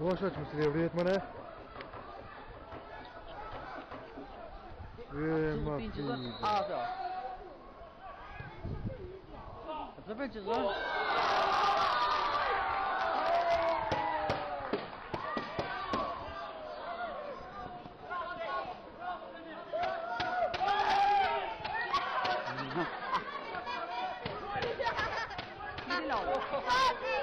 Boşa çıkmışsın evliyetmene. Eee mafiydi. Ağzı. Zıbın çiz lan. Hadi.